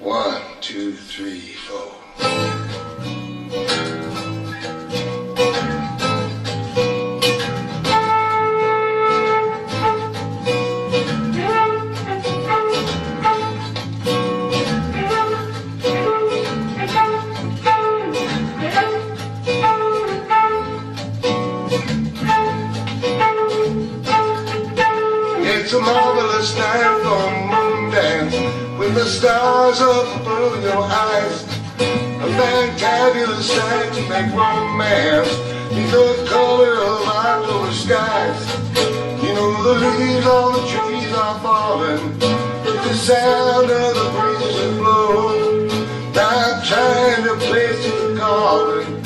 One, two, three, four. It's a marvelous night for with the stars up above your eyes. A fantabulous sight to make romance Neath the color of October skies. You know the leaves on the trees are falling with the sound of the breeze that blow. I'm trying to place the calling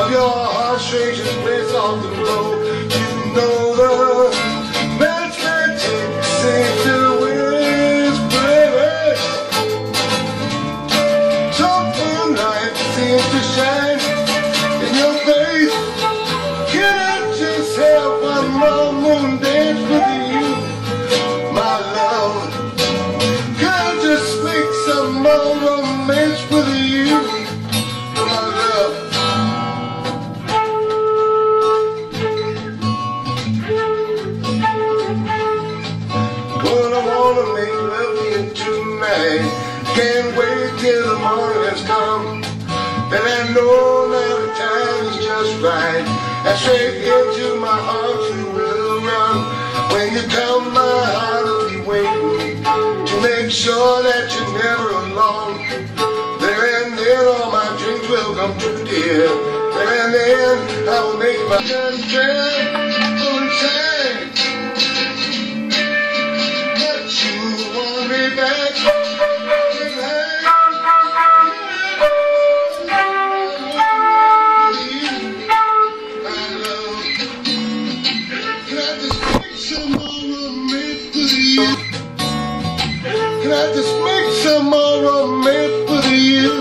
of your heartstrings and place off the glow. Shine in your face Can I just have one more moon dance with you, my love? Can I just make some more romance with you, my love? But I wanna make love to you tonight. Can't wait till the morning has come. And I know that the time is just right. And straight into my arms you will run. When you come, my heart will be waiting to make sure that you're never alone. There and then all my dreams will come true, dear. There and then I will make my dream on Can I just make some more romance with you,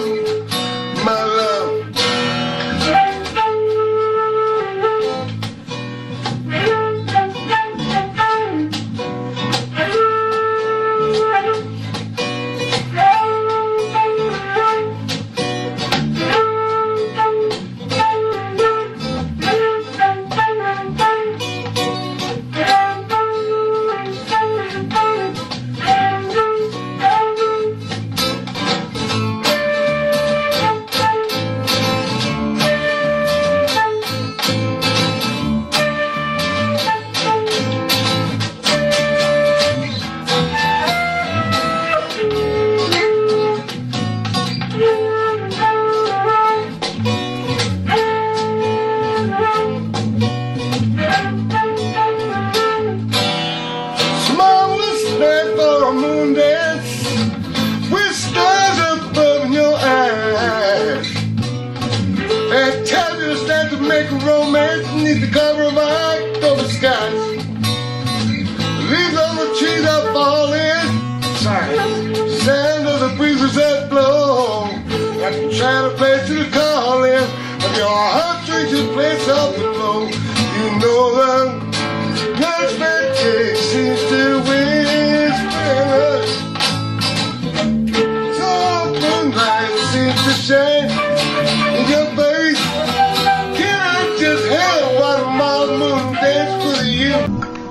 romance beneath the cover of October skies. Leaves on the trees are falling. Sound of the breezes that blow. I can try to place the calling of your heartstrings and place off the glow. You know the Mathematic seems to whisper Something light seems to shine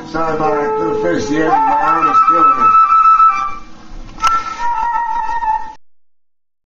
Sorry about that. The first year, my arm is killing me.